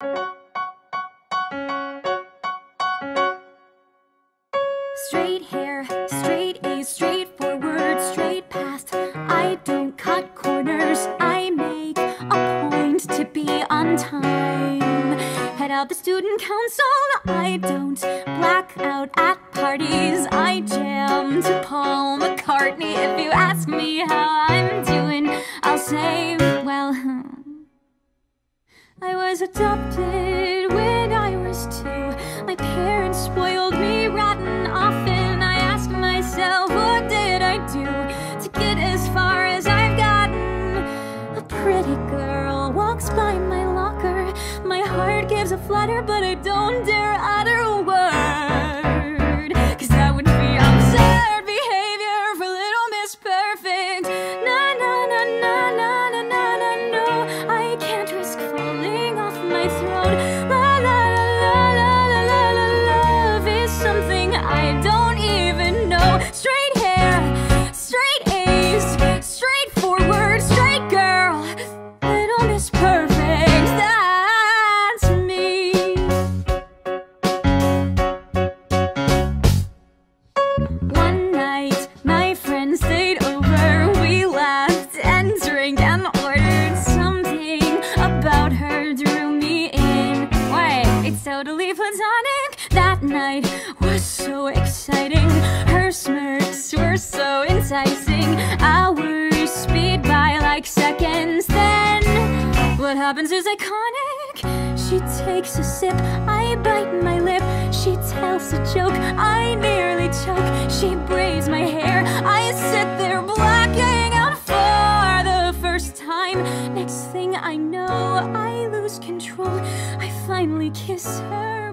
Straight hair, straight A's, straightforward, straight past. I don't cut corners, I make a point to be on time. Head out the student council, I don't black out at parties. I jam to Paul McCartney. If you ask me how I'm doing, I'll say, was adopted when I was two. My parents spoiled me rotten often. I ask myself, what did I do to get as far as I've gotten? A pretty girl walks by my locker. My heart gives a flutter, but I don't dare utter a word. That night was so exciting. Her smirks were so enticing. Hours speed by like seconds. Then what happens is iconic. She takes a sip, I bite my lip. She tells a joke, I nearly choke. She braids my hair, I sit there blacking out for the first time. Next thing I know, I lose control. I finally kiss her